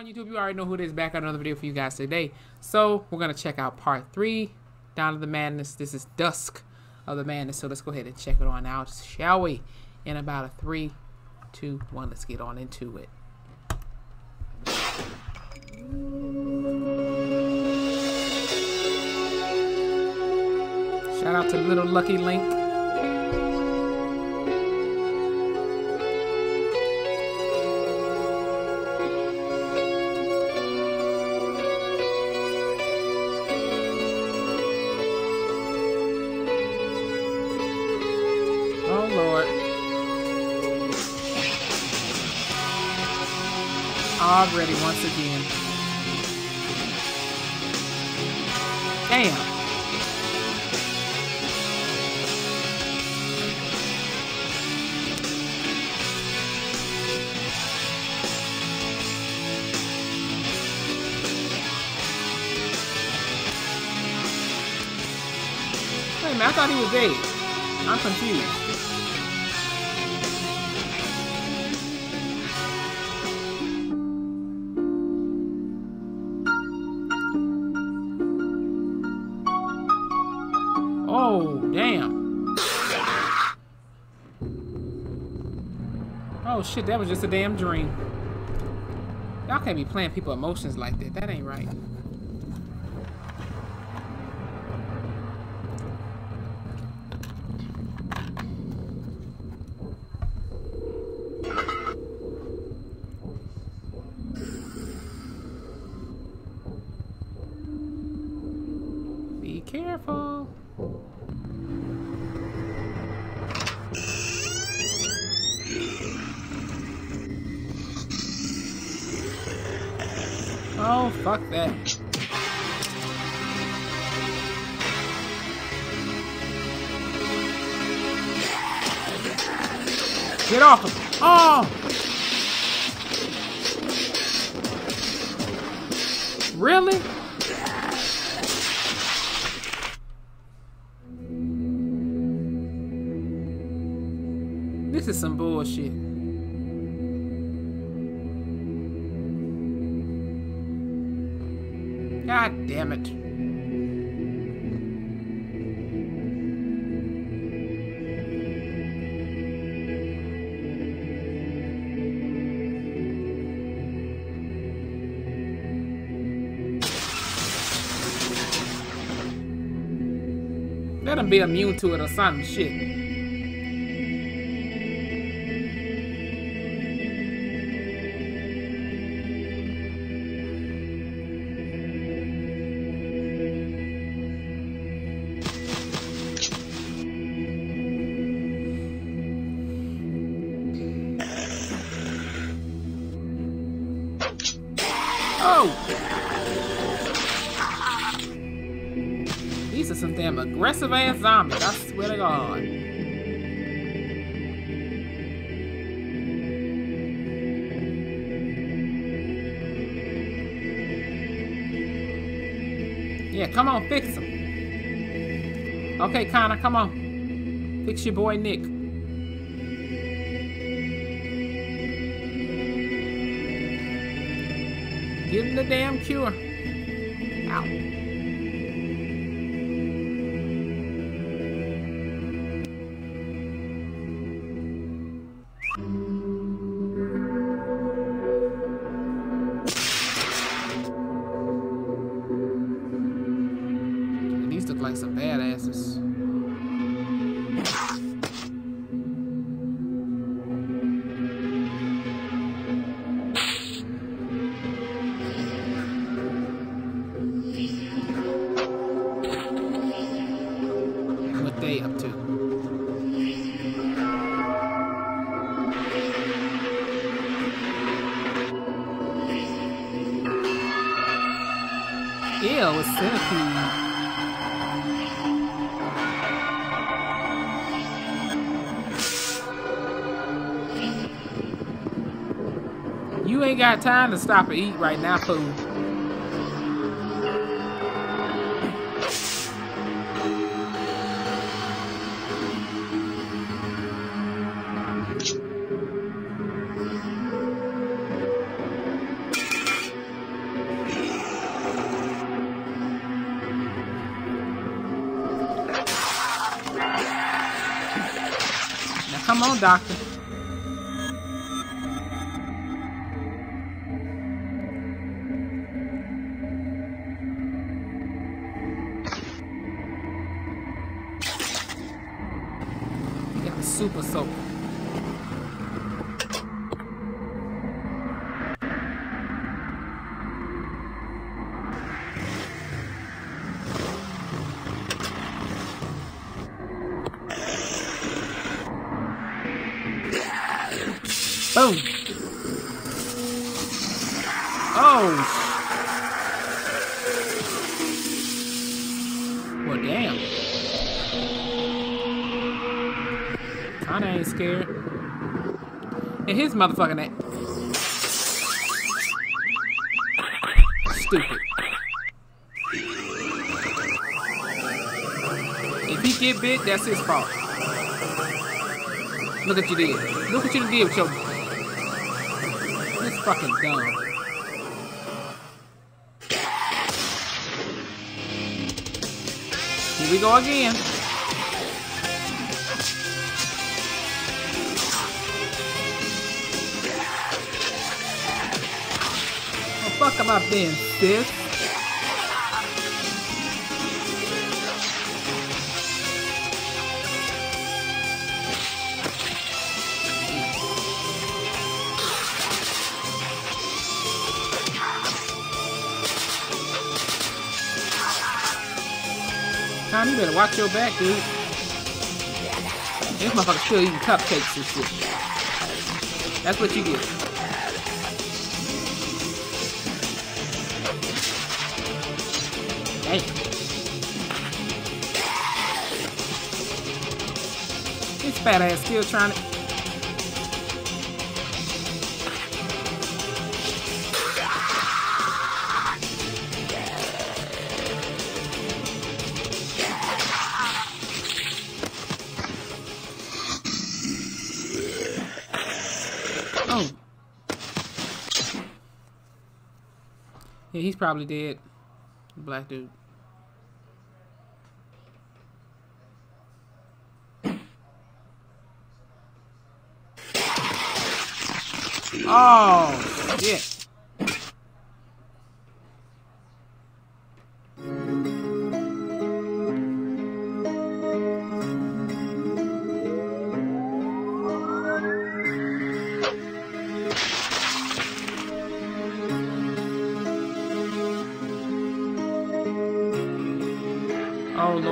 on YouTube? You already know who it is. Back on another video for you guys today. So we're gonna check out part three, Dawn of the Madness. This is Dusk of the Madness. So let's go ahead and check it on out, shall we? In about a three, two, one. Let's get on into it. Shout out to little Lucky Link. Already once again. Damn. I thought he was dead. I'm confused. Oh shit, that was just a damn dream. Y'all can't be playing people emotions like that. That ain't right. Oh, fuck that. Get off him. Oh! Really? God damn it. Let him be immune to it or some shit. Oh! These are some damn aggressive ass zombies, I swear to God. Yeah, come on, fix them. Okay, Connor, come on. Fix your boy Nick. Give him the damn cure. Ow. Ew, it's centipede. You ain't got time to stop and eat right now, Pooh. Come on, doctor. Super soak. Boom. Oh. Well, damn. Kinda ain't scared. And his motherfucking ass. Stupid. If he get bit, that's his fault. Look what you did. Look what you did with your fucking dumb. Here we go again. Oh, fuck am I being, sis? Tom, you better watch your back, dude. This motherfucker still eating cupcakes and shit. That's what you get. Damn. This fat ass still trying to. Yeah, he's probably dead. Black dude. Oh, shit.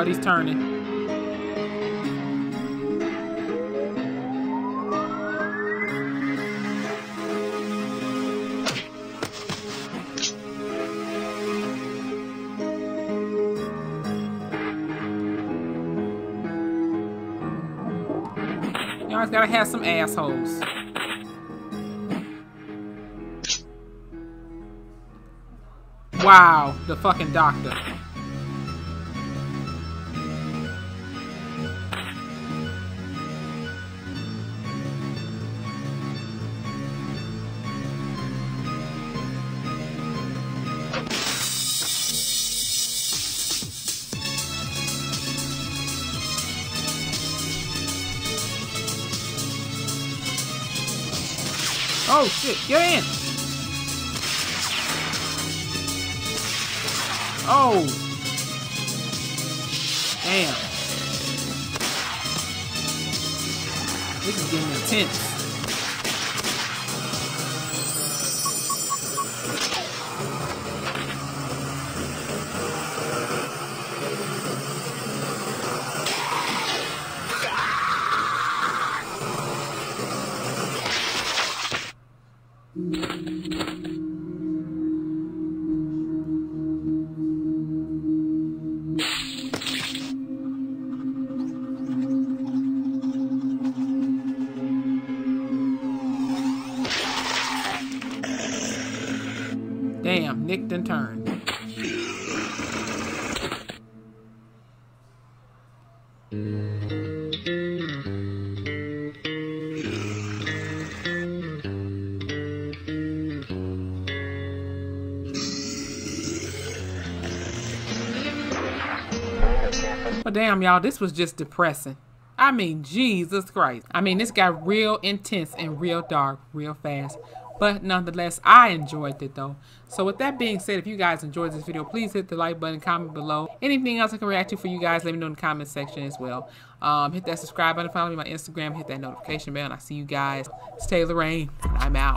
Lord, he's turning. Always gotta have some assholes. Wow, the fucking doctor. Oh shit, get in! Oh! Damn. This is getting intense. Damn, nicked and turned. But damn, y'all, this was just depressing. I mean, Jesus Christ. I mean, this got real intense and real dark real fast. But nonetheless, I enjoyed it though. So with that being said, if you guys enjoyed this video, please hit the like button, comment below. Anything else I can react to for you guys, let me know in the comment section as well. Um, hit that subscribe button, follow me on Instagram, hit that notification bell, and I see you guys. It's Taylor Rain, I'm out.